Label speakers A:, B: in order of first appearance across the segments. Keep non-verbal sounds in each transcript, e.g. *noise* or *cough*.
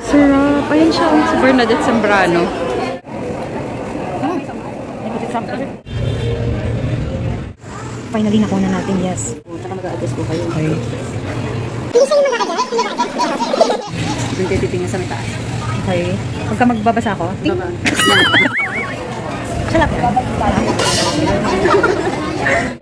A: Sarap. Ayan siya. oh, Si Bernadette Zambrano.
B: Finally, nakuha na natin, yes.
A: Tsaka mag-a-adjust ko kayo.
B: Okay.
A: Doon kayo titingin sa may taas.
B: Okay. Huwag ka magbabasa ako.
A: Baba.
B: Shut up. *laughs*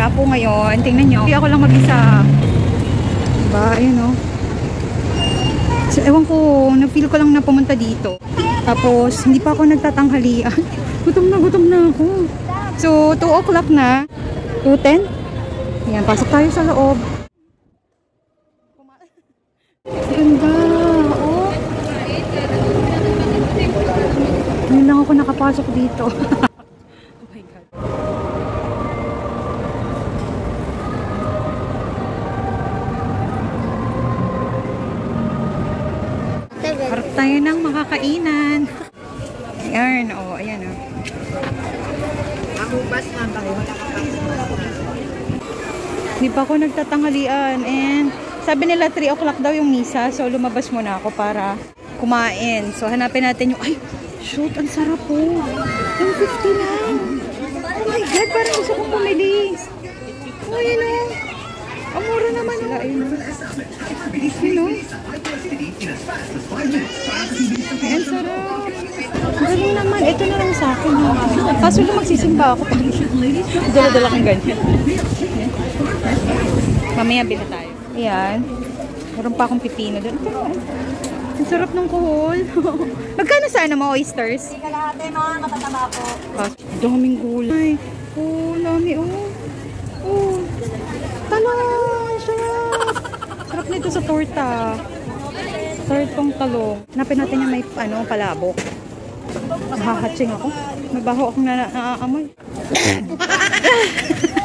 A: Sa Quiapo ngayon. Tingnan nyo. Hindi ako lang mag-isa. Diba? Ayun o. So, ewan ko, na-feel ko lang na pumunta dito. Tapos, hindi pa ako nagtatanghalian. *laughs* gutom na, gutom na ako. So, 2 o'clock na. 2.10? Ayan, pasok tayo sa loob. Ganda. Oh. Ngayon lang ako nakapasok dito. *laughs* oh my God. Harap tayo ng makakainan. Ayan, oh, ayan, oh. Hindi pa ako nagtatanghalian and sabi nila 3 o'clock daw yung misa so lumabas muna ako para kumain. So hanapin natin yung, ay, shoot, ang sarap po. Yung 50 lang. Oh my God, parang gusto kong pumili. Oh, yun oh. Ang mura naman ayun oh. Yun oh. Ay, ang sarap. Galing naman. Ito na lang sa akin. Kaso lang magsisimba ako. Dala-dala kang ganyan. Mamaya bili tayo. Ayan. Meron pa akong pipino doon. Oh. Ang sarap ng kuhol. *laughs* Magkano sana mga oysters?
B: Kalahati mga matataba po.
A: Ah, daming gulay. Oh, dami oh. Oh. Talong! Sarap! Sarap nito sa torta. Tortong talong. Hanapin natin yung may ano, palabok. Nahahatsing ako. Mabaho akong na naaamoy. *laughs*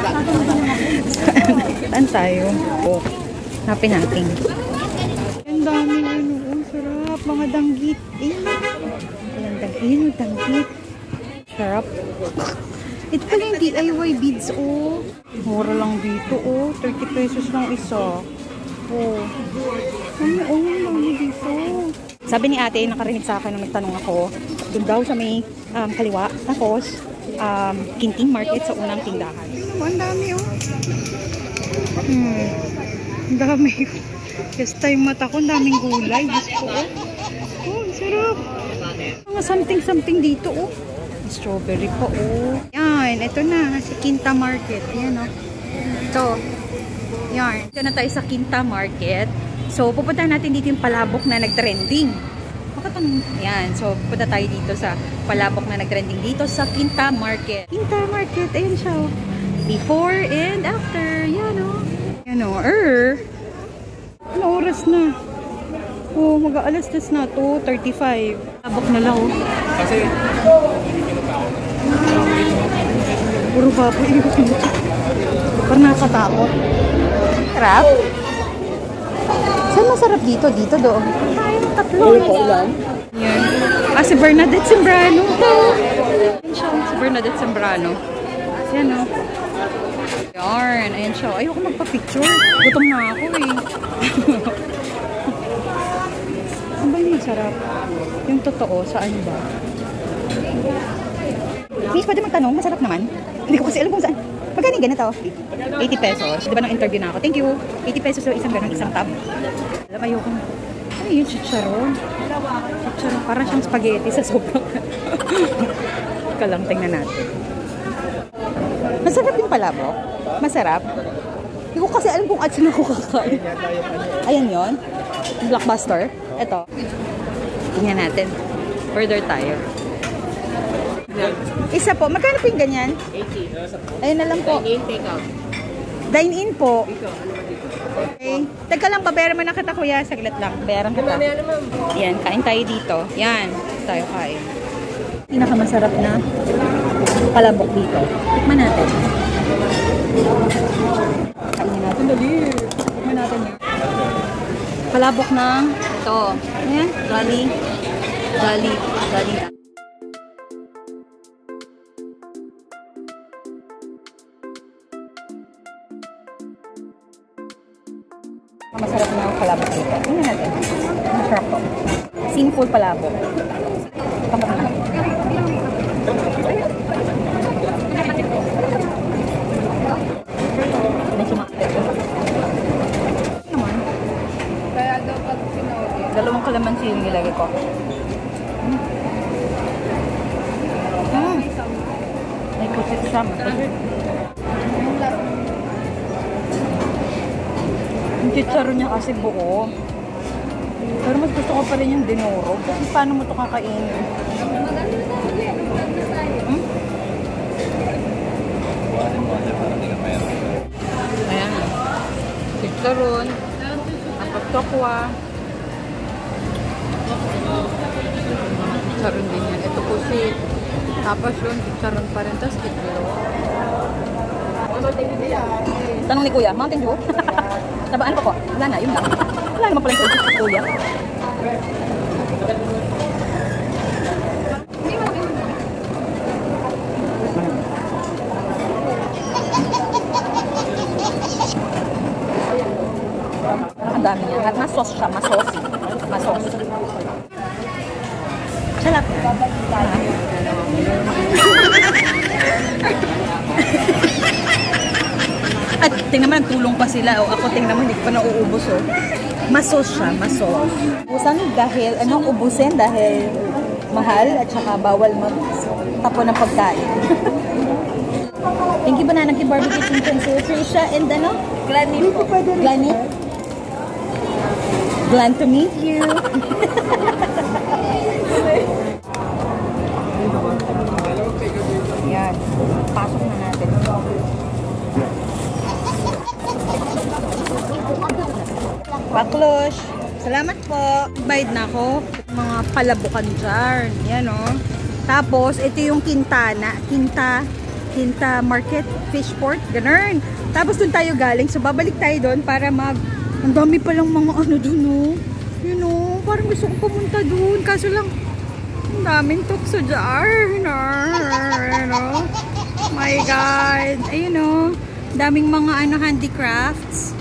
A: *laughs* Saan tayo? Oh. Hanapin natin. Ang dami ano. Ang sarap. Mga danggit. Eh. Ayan, danggit. Danggit. Sarap. Ito pala yung DIY beads, oh. Mura lang dito, oh. 30 pesos lang isa. Oh. Ano, oh, ang dami dito. Sabi ni ate, nakarinig sa akin nung nagtanong ako, doon daw sa may um, kaliwa. Tapos, um, Kinting Market sa unang tindahan. Oh, ang dami, oh. Hmm. Ang dami. Yes, time mata ko. Ang daming gulay. Diyos ko, oh. Oh, ang sarap. Mga something-something dito, oh. Strawberry pa, oh. Yan, ito na. Si Quinta Market. Yan, oh. Ito. Yan. Ito na tayo sa Quinta Market. So, pupunta natin dito yung palabok na nag-trending. Makatanong. Yan. So, pupunta tayo dito sa palabok na nag-trending dito sa Quinta Market. Quinta Market. Ayan siya, oh. Before and after. Yan, oh. Yan, oh. Er. Ano oras na? Oh, mag-aalas das na. 2.35. Palabok na lang, oh. Puro baboy. Parang nakatakot. Sarap. Saan masarap dito? Dito doon. Tayo tatlo. Yan. Ah, si Bernadette Sembrano. Ayan siya. Si Bernadette Sembrano. Yan o. Yarn. Ayan siya. Ayoko magpa-picture. Gutom na ako eh. *laughs* Ano ba yung masarap? Yung totoo, saan ba? Miss, pwede magtanong? Masarap naman. Hindi ko kasi alam kung saan. Magkano yung ganito? 80 pesos. Di ba nung interview na ako? Thank you. 80 pesos yung isang ganun, isang tab. Alam, ayoko. Ano yun? Chicharon? Chicharon. Parang siyang spaghetti sa sobrang. *laughs* Ika lang, tingnan natin. Masarap yung palabok? Masarap? Hindi ko kasi alam kung atsin ako kakain. Ayan yon Blockbuster. Ito. Tingnan natin. Order tayo. Isa po. Magkano po yung ganyan? 80. Ayun na lang po. Dine-in, take-out. Dine-in po. Okay. Teka lang, babayaran mo na kita kuya. Saglit lang. Bayaran kita. Yan, kain tayo dito. Yan. Tayo kain. Pinakamasarap na palabok dito. Tikman natin. Kainin natin. Dali. Palabok ng ito. Ayan, Jolly. Jolly. Jolly. Masarap na ang palabok dito. Tingnan natin. Masarap to. Sinful palabok. Tamak na. May sumakit. Naman.
C: Kaya daw pag sinori.
A: Dalawang kalamansi yung nilagay ko. Mm. Mm. May siya. Pusit. Yung chicharon niya kasi buo. Pero mas gusto ko pa rin yung dinurog. Kasi paano mo ito kakainin? Hmm? Ayan. Chicharon. Apat tokwa. Chicharon din yan. Ito po si tapos yun, chicharon pa rin. Tapos itlog. Tanong ni Kuya, Mountain Dew? *laughs* Tabaan ko po. Wala na, yun lang. Wala naman pala yung Kuya. Ang dami niya. At masos siya, masos. Masos. Sarap. At tingnan mo, tulong pa sila. O, ako tingnan mo, hindi ko nauubos. Oh. Masos siya, masos. Ubusan dahil, ano, ubusin dahil mahal at saka bawal mag tapo ng pagkain. *laughs* Thank you, Banana King Barbecue Chicken Sir Trisha and ano? Glanny po. Glanny? Glad to meet you. *laughs* Yan. Pasok na natin. Baklosh. Salamat po. Bayad na ako. Mga palabukan jar. Yan o. Tapos, ito yung Quintana. Quinta. Quinta Market Fish Port. Ganun. Tapos, dun tayo galing. So, babalik tayo doon para mag... Ang dami palang mga ano dun o. Yun o. Parang gusto ko pumunta dun. Kaso lang, ang daming tukso jar. Ano? My God. Ayun o. Daming mga ano handicrafts.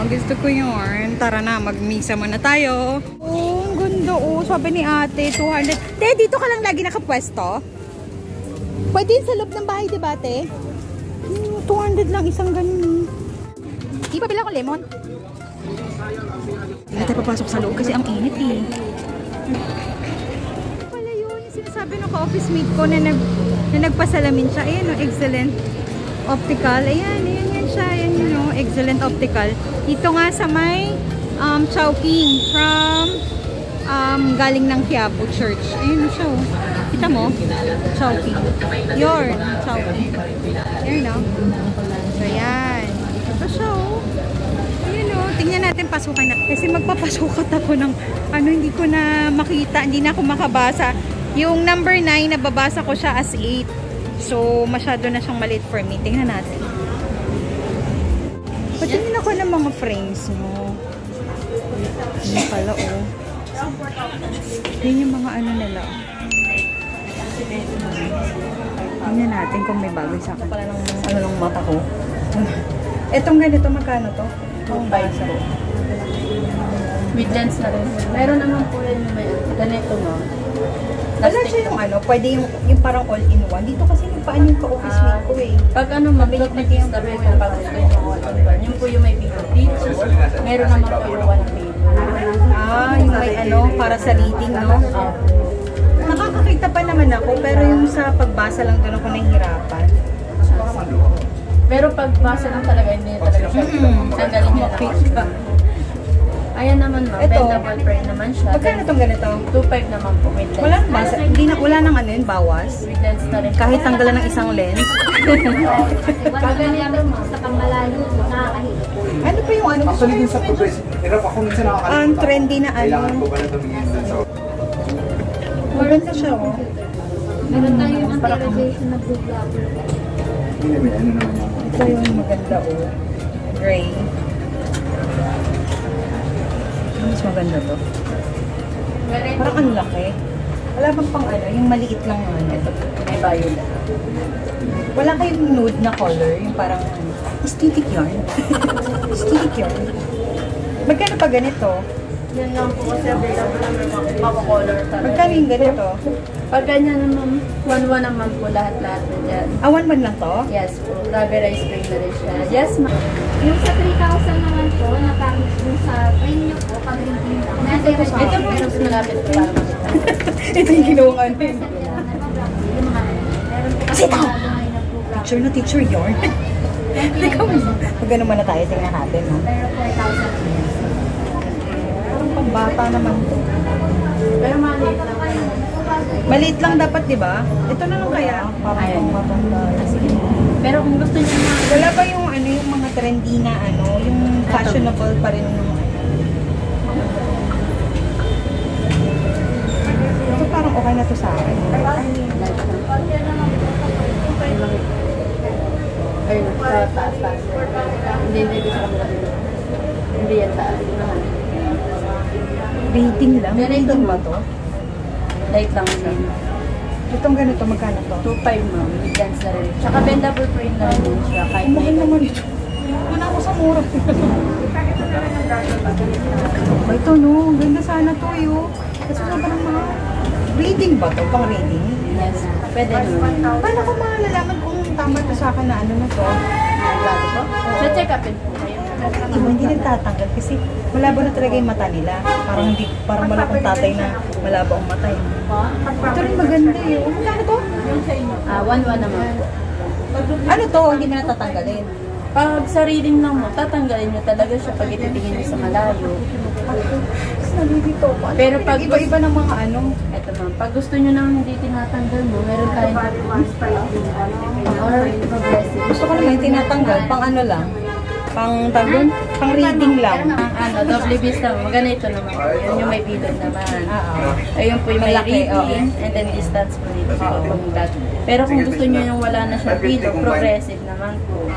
A: Oh, gusto ko yun. Tara na, magmisa muna tayo. Oh, ang ganda oh. Sabi ni ate, 200. Te, dito ka lang lagi nakapwesto? Pwede sa loob ng bahay, diba, te? Hmm, 200 lang isang ganun. Di pa bila ko lemon? Hindi tayo papasok sa loob kasi ang init eh. Pala yun, yung sinasabi ng ka-office mate ko na, nag, na nagpasalamin siya. Ayan, no, excellent optical. Ayan, ayan. Ayan no, excellent optical. Dito nga sa may um, Chowking from um, galing ng Quiapo Church. Ayun siya, oh. Kita mo? Chowking. Yorn, Chowking. Ayun, no? So, ayan. Ito siya, oh. Ayun, oh. Tingnan natin, pasukan na. Kasi magpapasukat ako ng, ano, hindi ko na makita, hindi na ako makabasa. Yung number 9, nababasa ko siya as 8. So, masyado na siyang maliit for me. Tingnan natin. Patingin ako ng mga frames nyo. Yun pala, oh. Yun yung mga ano nila. Tingnan natin kung may bagay sa akin. Pala ng ano ng mata ko. Etong ganito, magkano to?
C: Ang basa. With lens na rin. Meron naman po rin yung may ganito no.
A: Wala siya yung ano, pwede yung, yung parang all-in-one. Dito kasi nagpaan yung ka-office
C: Ah.
A: mate ko eh.
C: Pag ano, mabilit na yung tabi kung pag gusto nyo all in one. Yun po yung may video dito. Meron naman po yung one page.
A: Ah, yung may ano, para sa reading, no? Nakakakita pa naman ako, pero yung sa pagbasa lang doon ako nahihirapan.
C: Pero pag basa lang talaga, hindi talaga siya.
A: Mm-mm.
C: Tanggalin nyo lang. Ayan naman ma'am,
A: Ito.
C: bendable frame naman siya.
A: Magkano tong ganito?
C: 2.5 naman po with lens.
A: Wala nang basa, hindi na, wala nang ano yun, bawas.
C: With lens na rin.
A: Kahit tanggalan ng isang lens. *laughs*
C: Ganito ma'am, sa kamalayo, nakakahilig.
A: ano pa yung ano?
D: Actually, din sa progress, hirap ako minsan nakakalimutan.
A: Ang trendy na ano.
D: Kailangan ko ba na tumingin dun sa...
A: Maganda siya, oh.
C: Meron tayong anti-radiation na blue block.
D: Hindi may ano naman yan.
A: Ito yung maganda, oh. Gray. Mas maganda to. Parang ang laki. Wala bang pang ano, yung maliit lang yung ano. Ito.
C: may violet.
A: Wala kayong nude na color, yung parang ano. Aesthetic yarn. *laughs* Aesthetic yarn. Magkano pa ganito?
C: Yan lang po kasi available naman mga color talaga.
A: Magkano yung ganito?
C: Pag ganyan naman, 1-1 naman po lahat-lahat na dyan.
A: Awan man lang to?
C: Yes po, rubberized spring na rin siya. Yes, ma'am.
E: Yung sa 3,000 naman po, na package
C: Ito po yung mas malapit po para makita. *laughs*
A: Ito yung ginawa ko.
E: na program.
A: Teacher na teacher yarn. Ikaw, Pag ano muna tayo, tingnan natin. No?
E: Pero 4,000 years.
A: Parang pambata naman to.
C: Pero maliit lang.
A: Maliit lang dapat, di ba? Ito na lang kaya. Parang matanda.
C: Pero kung gusto niyo na,
A: Wala ba yung ano, yung mga trendy na ano, yung fashionable pa rin yung parang okay na to sa akin.
C: ayun, sa taas-taas. Hindi, hindi, sa kabila. Hindi yan taas.
A: Rating lang. Rating ba to?
C: Light lang siya.
A: Itong ganito, magkano to?
C: 2.5 ma'am, with dance na rin. Tsaka bendable print na rin din siya. Kahit
A: mahal naman ito. Wala ako sa mura. Ito no, ganda sana to yo. Kasi sobrang mahal. Reading ba to? Pang reading?
C: Yes, pwede naman.
A: Paano ko malalaman kung tama to sa akin na ano na to?
C: Lalo po? So, check upin po kayo.
A: Iba hindi nagtatanggal kasi malabo na talaga yung mata nila. Parang hindi, parang wala akong tatay na malabo ang mata eh. Ito rin maganda eh. Ano to?
C: Ah, 1-1 naman po.
A: Ano to? Hindi mo natatanggalin.
C: Pag sa reading lang mo, tatanggalin nyo talaga siya pag ititingin nyo sa malayo.
A: Nalilito ko.
C: Pero pag
A: Iba-iba ng mga ano.
C: Ito ma'am, pag gusto nyo nang hindi tinatanggal mo, meron tayong or progressive.
A: Gusto ko naman yung tinatanggal. Pang ano lang. Pang tagon? Pang reading lang.
C: Ang ano, double vista mo, ganito naman. Yun yung may bilog naman. Ayun po yung may reading, and then distance po dito Pero kung gusto nyo yung wala na siya bilog, progressive naman po.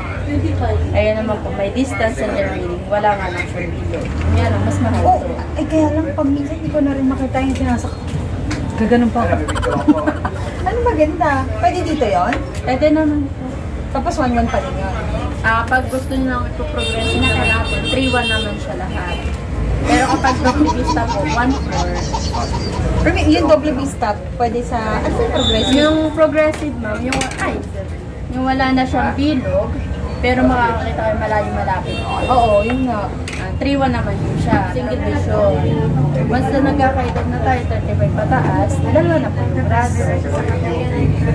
C: Ayun naman po, may distance and reading. Wala nga lang siya bilog. Yan lang, mas mahal
A: Oh,
C: to.
A: ay kaya lang pag minsan hindi ko na rin makita yung sinasak. Gaganon pa ako. *laughs* ano maganda? Pwede dito yon?
C: Pwede naman po.
A: Tapos 1-1 pa rin yun.
C: Ah, pag gusto niyo nang ipo-progress na natin, 3-1 naman siya lahat. Pero kapag double vista po, 1-4.
A: Pero yung double stop, pwede sa, ano yung progressive?
C: Yung progressive, ma'am, yung, ay, yung wala na siyang bilog, pero makakakita kayo malayo malapit.
A: Oo, yun nga.
C: Ah, 3-1 naman yun siya. Single vision. Once na nagkakaedad na tayo, 35 pataas, dalawa na po yung braso.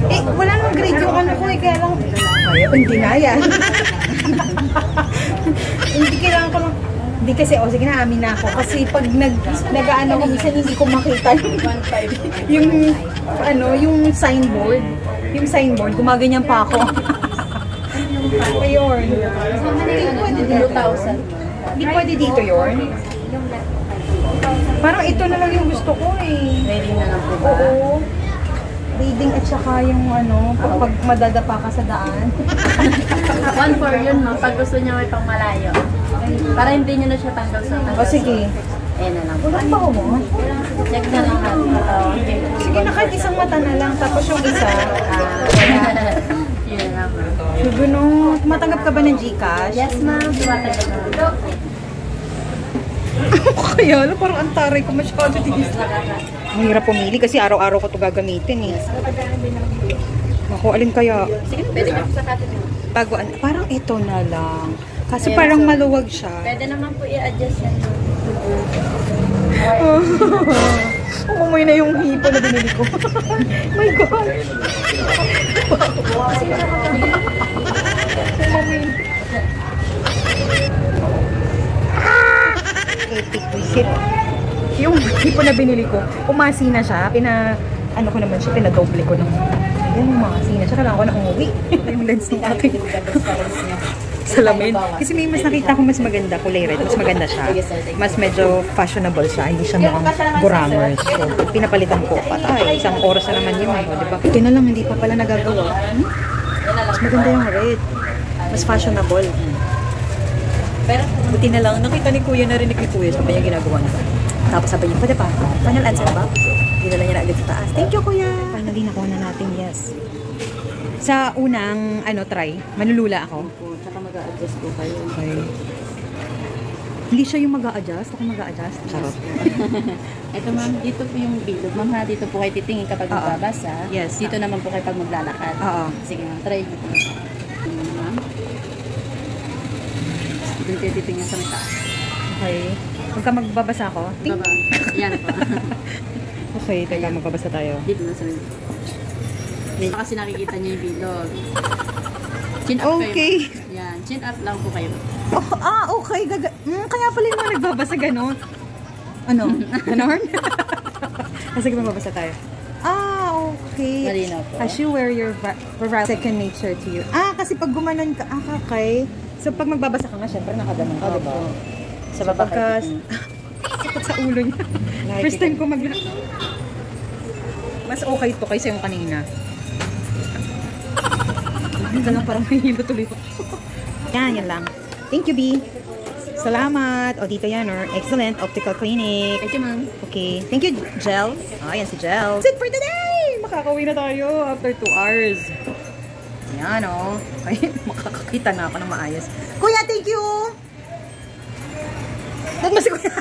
A: Eh, wala nang grade yung ano ko eh, kaya lang, hindi na yan. hindi kailangan ko lang, hindi kasi, o sige na, amin na ako. Kasi pag nag, nag-ano ko, minsan hindi ko makita yung,
C: 1-5.
A: yung, ano, yung signboard. Yung signboard, gumaganyan pa ako. Hindi pwede dito.
C: 2,000.
A: Hindi pwede dito yun. Parang ito na lang yung gusto ko eh.
C: Ready na lang po ba?
A: Oo. Reading at saka yung ano, pag madadapa ka sa daan. *laughs*
C: 1-4 yun, ma'am, pag gusto niyo may pang malayo. Para hindi niyo na siya tanggal sa tanggal.
A: O sige.
C: Ayan na lang.
A: Wala pa ako mo.
C: Check na lang natin. Oh, okay.
A: Sige na kahit isang mata na lang. Tapos yung isa, ah, *laughs*
C: na lang.
A: Sugo no, tumatanggap ka ba ng Gcash?
C: Yes, ma'am. *laughs* Tumatagod na lang.
A: Kaya, ano, parang ang taray ko masyado. Ang hirap pumili kasi araw-araw ko ito gagamitin eh. Ako, alin kaya?
C: Sige, pwede po sa katin.
A: Bago, an- parang ito na lang. Kasi parang maluwag siya.
C: Pwede naman po i-adjust yan. *laughs*
A: Umumoy na yung hipo na binili ko. *laughs* My God! Epic *laughs* visit. Yung hipo na binili ko, umasi na siya. Pina, ano ko naman siya, pinadoble ko nung yan umasi na siya. Kailangan ko na umuwi. yung lens ng akin. Salamin. Kasi may mas nakita ko mas maganda, kulay red. Mas maganda siya. Mas medyo fashionable siya. Hindi siya mukhang gurangers. So, pinapalitan ko. Patay. Isang oras na naman yun. O, diba? Ito na lang, hindi pa pala nagagawa. Hmm? Mas maganda yung red. Mas fashionable.
C: Pero
B: Buti na lang, nakita ni Kuya, narinig ni Kuya, sabi niya ginagawa niya. Tapos sabi niya, pwede pa, final answer ba? Dinala niya na agad sa taas. Thank you, Kuya!
A: Finally, nakuha na natin, yes. Sa unang, ano, try, manulula ako.
C: po, tsaka mag-a-adjust po kayo.
A: Okay. Hindi siya yung mag adjust Ako mag adjust Charot. *laughs*
C: Ito ma'am, dito po yung bilog. Ma'am ha, dito po kayo titingin kapag magbabasa.
A: Yes.
C: Dito naman po kayo pag maglalakad.
A: Oo.
C: Sige ma'am, try dito. Tingnan ma'am. Dito titingin sa may taas.
A: Okay. Pagka magbabasa ako, ting!
C: Baba. Yan po. *laughs*
A: Okay, teka, magbabasa tayo.
C: dito na sa may... Dito kasi nakikita niyo yung bilog. Chin up
A: Okay.
C: kayo. Yan, chin up lang po kayo.
A: Oh, ah, okay. Gaga mm, kaya pala yung mga nagbabasa ganon. Ano? *laughs* *laughs* Ganon? sige, magbabasa tayo. Ah, okay.
C: Malinaw po.
A: As you wear your second nature to you. Ah, kasi pag gumanon ka, ah, okay. So, pag magbabasa ka nga, syempre nakaganon ka, diba?
C: Sa *laughs* baba titingin.
A: sakit sa ulo niya. First time ko mag Mas okay to kaysa yung kanina. Minsan lang parang mahilo tuloy ako. yan, yan lang. Thank you, B. Salamat. O, dito yan, or excellent optical clinic.
C: Thank you ma'am.
A: Okay. Thank you, Gel. Ah, yan si Gel. That's it for today! Makakauwi na tayo after 2 hours. Yan, oh. *laughs* Okay, makakakita na ako ng maayos. Kuya, thank you! Huwag mo si Kuya.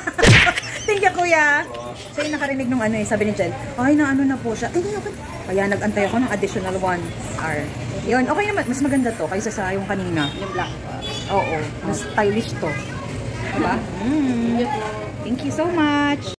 A: *laughs* thank you, Kuya. Siya yung nakarinig nung ano eh, sabi ni Jen, ay, na ano na po siya. Ay, okay. Kaya nag-antay ako ng additional 1 hour. Yun, okay naman. Mas maganda to kaysa sa yung kanina.
C: Yung black.
A: Oo, mas stylish to. Diba? Mm. Thank you so much.